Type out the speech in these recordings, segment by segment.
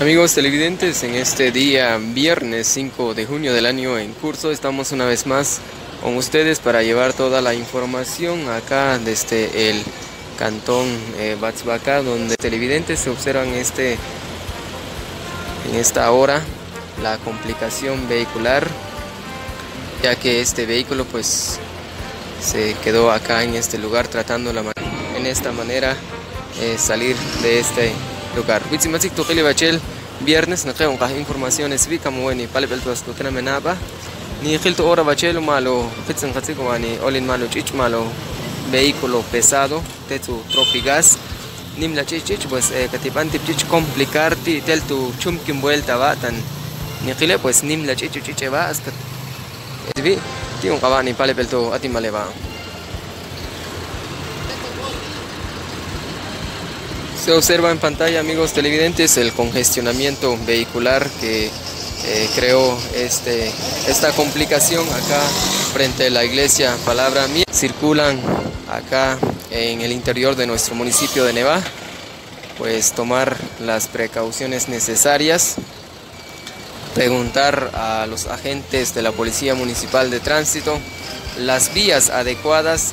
Amigos televidentes, en este día viernes 5 de junio del año en curso estamos una vez más con ustedes para llevar toda la información acá desde el cantón eh, Batzbaca donde televidentes se observan este en esta hora la complicación vehicular ya que este vehículo pues se quedó acá en este lugar tratando la en esta manera eh, salir de este lugar. Witsimatsik tukili bachel viernes na kayo kah informaciones vi kamu ni palibel tuas kutena menaba ni khilto ora bachel malo pitsen khatsik wani olin malo chich malo vehículo pesado tetu tropigas nim la chich chich pues eh, katipan tip chich complicar ti tel tu chumkin vuelta va tan ni khile pues nim la chich chich va hasta vi ti un kawani palibel tu atimale Se observa en pantalla, amigos televidentes, el congestionamiento vehicular que eh, creó este, esta complicación acá frente a la iglesia Palabra Mía. Circulan acá en el interior de nuestro municipio de Neva, pues tomar las precauciones necesarias, preguntar a los agentes de la Policía Municipal de Tránsito las vías adecuadas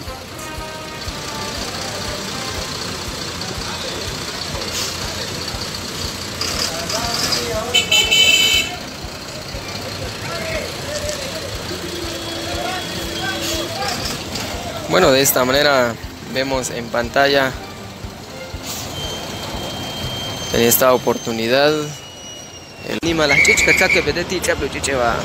Bueno, de esta manera vemos en pantalla en esta oportunidad el anima la chicha que pedeti chaplo chicheva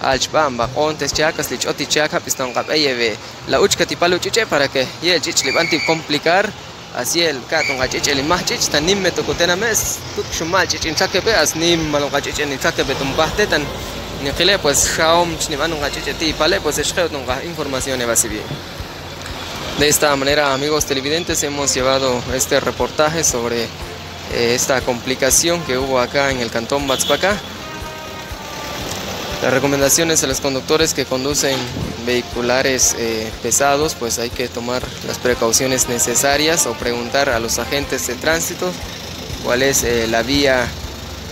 Alchbamba, ontes chacas, lich oti chaca, pistón capeyeve, la uchka tipalo chiche para que y el chich levanti complicar así el katon gachich el más chich tan nimme to kutena mes tuk shumal chich in chake pe as nim malon gachich ni chake pe tum tan ni khile pues shaom chni manu gachich ti pale pues es kheo tung información e basibi de esta manera amigos televidentes hemos llevado este reportaje sobre eh, esta complicación que hubo acá en el cantón Batzpaca las recomendaciones a los conductores que conducen vehiculares eh, pesados, pues hay que tomar las precauciones necesarias o preguntar a los agentes de tránsito cuál es eh, la vía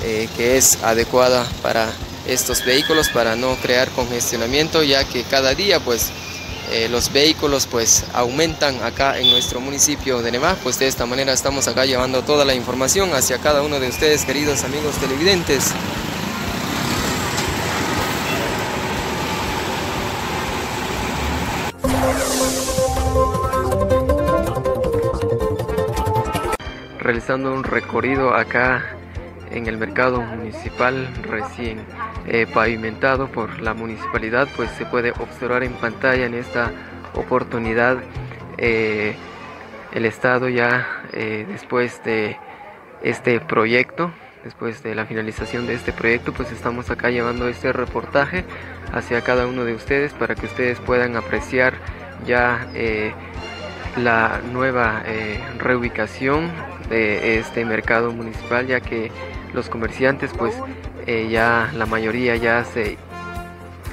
eh, que es adecuada para estos vehículos para no crear congestionamiento, ya que cada día pues los vehículos pues aumentan acá en nuestro municipio de Nemá, pues de esta manera estamos acá llevando toda la información hacia cada uno de ustedes queridos amigos televidentes. Realizando un recorrido acá en el mercado municipal recién eh, pavimentado por la municipalidad pues se puede observar en pantalla en esta oportunidad eh, el estado ya eh, después de este proyecto después de la finalización de este proyecto pues estamos acá llevando este reportaje hacia cada uno de ustedes para que ustedes puedan apreciar ya la nueva reubicación de este mercado municipal ya que los comerciantes pues eh, ya la mayoría ya se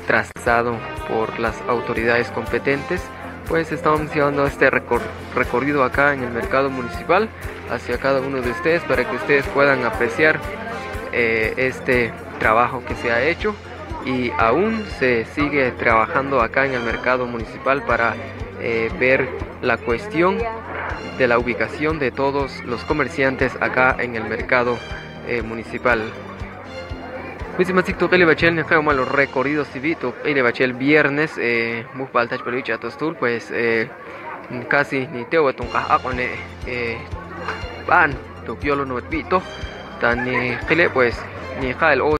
trazado por las autoridades competentes pues estamos llevando este recorrido acá en el mercado municipal hacia cada uno de ustedes para que ustedes puedan apreciar eh, este trabajo que se ha hecho y aún se sigue trabajando acá en el mercado municipal para eh, ver la cuestión de la ubicación de todos los comerciantes acá en el mercado eh, municipal. Pues los recorridos civito, el viernes, eh, pues eh, casi ni teo tung akone ban to piolo no vito tan ni pues ni el